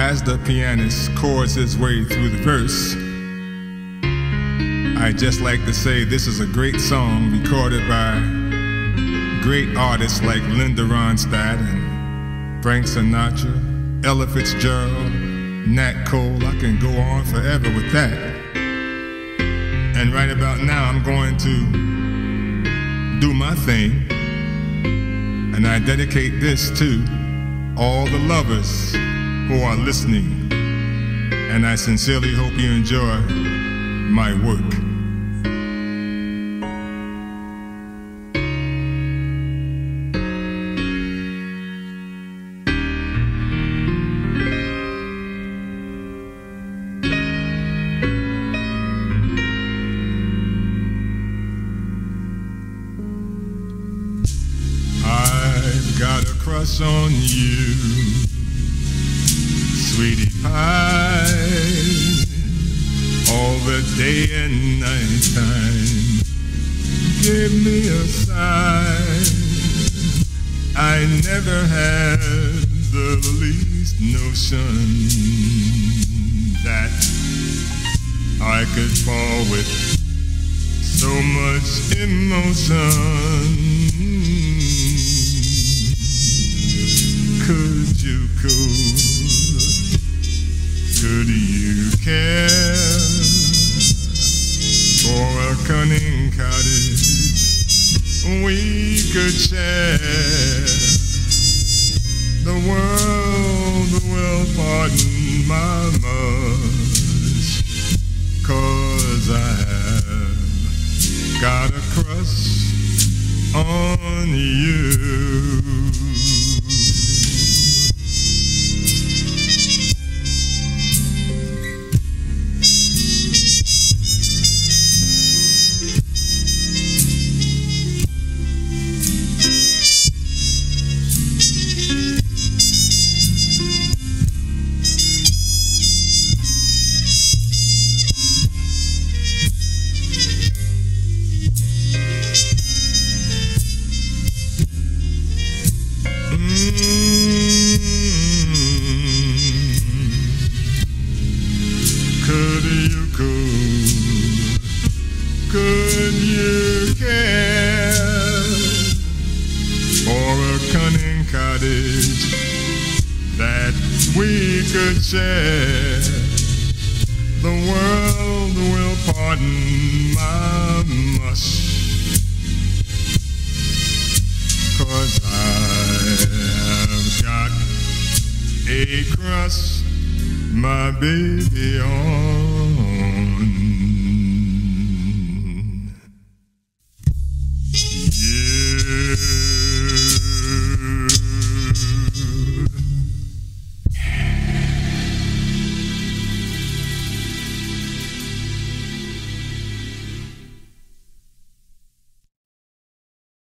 as the pianist chords his way through the verse, I just like to say this is a great song recorded by great artists like Linda Ronstadt and Frank Sinatra, Ella Fitzgerald, Nat Cole. I can go on forever with that. And right about now, I'm going to do my thing. And I dedicate this to all the lovers who are listening. And I sincerely hope you enjoy my work. I've got a crush on you, sweetie pie, all the day and night time. Give me a sign. I never had the least notion that I could fall with so much emotion. Could you cool? Could you care for a cunning cottage we could share? The world will pardon my much, cause I have got a crush on you. Could you? Could you care for a cunning cottage that we could share? The world will pardon my a crush, my baby, on